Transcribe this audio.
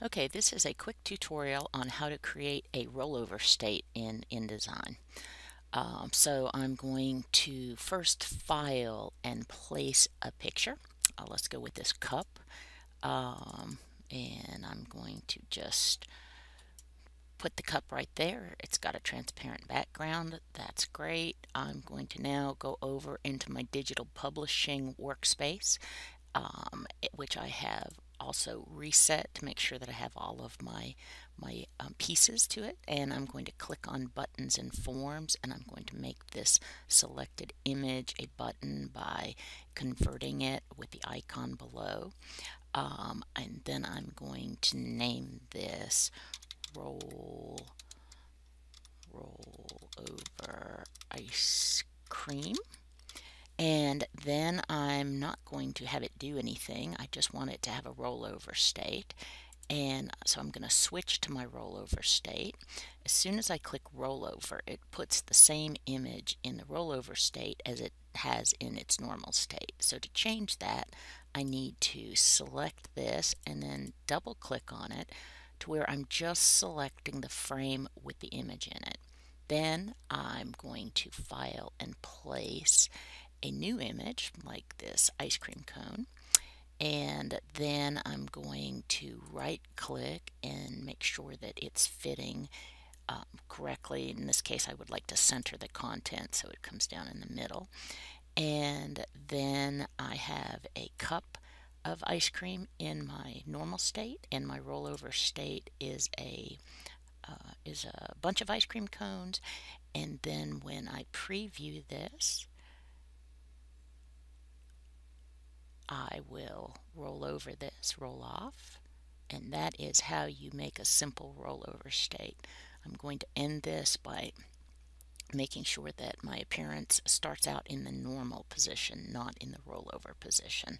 Okay, this is a quick tutorial on how to create a rollover state in InDesign. Um, so I'm going to first file and place a picture. Uh, let's go with this cup. Um, and I'm going to just put the cup right there. It's got a transparent background. That's great. I'm going to now go over into my digital publishing workspace, um, which I have also reset to make sure that I have all of my my um, pieces to it. And I'm going to click on buttons and forms and I'm going to make this selected image a button by converting it with the icon below. Um, and then I'm going to name this roll roll over ice cream. And then I'm not going to have it do anything. I just want it to have a rollover state. And so I'm going to switch to my rollover state. As soon as I click rollover, it puts the same image in the rollover state as it has in its normal state. So to change that, I need to select this and then double click on it to where I'm just selecting the frame with the image in it. Then I'm going to file and place a new image like this ice cream cone and then I'm going to right click and make sure that it's fitting um, correctly. In this case I would like to center the content so it comes down in the middle and then I have a cup of ice cream in my normal state and my rollover state is a uh, is a bunch of ice cream cones and then when I preview this I will roll over this, roll off, and that is how you make a simple rollover state. I'm going to end this by making sure that my appearance starts out in the normal position, not in the rollover position.